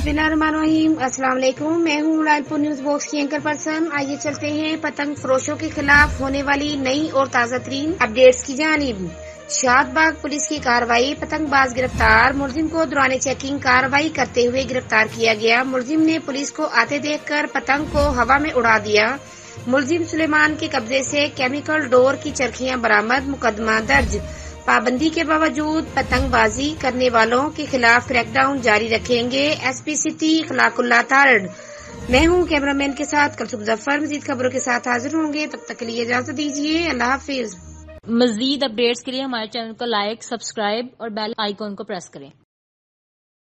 अस्सलाम वालेकुम मैं हूँ रायपुर न्यूज़ बॉक्स की एंकर पर्सन। आइए चलते हैं पतंग फरोशों के खिलाफ होने वाली नई और ताज़ा तरीन अपडेट्स की जानिब। शादबाग पुलिस की कार्रवाई, पतंगबाज गिरफ़्तार। मुलजिम को दौरान चेकिंग कार्रवाई करते हुए गिरफ़्तार किया गया। मुलजिम ने पुलिस को आते देखकर पतंग को हवा में उड़ा दिया। मुलजिम सुलेमान के कब्जे से केमिकल डोर की चरखियाँ बरामद, मुकदमा दर्ज। पाबंदी के बावजूद पतंगबाजी करने वालों के खिलाफ क्रैकडाउन जारी रखेंगे एसपी सिटी खलाकुल्ला तारड। मैं हूँ कैमरामैन के साथ कल ज़फ़र। मजीद खबरों के साथ हाजिर होंगे। तब तक के लिए इजाज़त दीजिए। अल्लाह हाफिज। मजीद अपडेट्स के लिए हमारे चैनल को लाइक, सब्सक्राइब और बेल आइकॉन को प्रेस करें।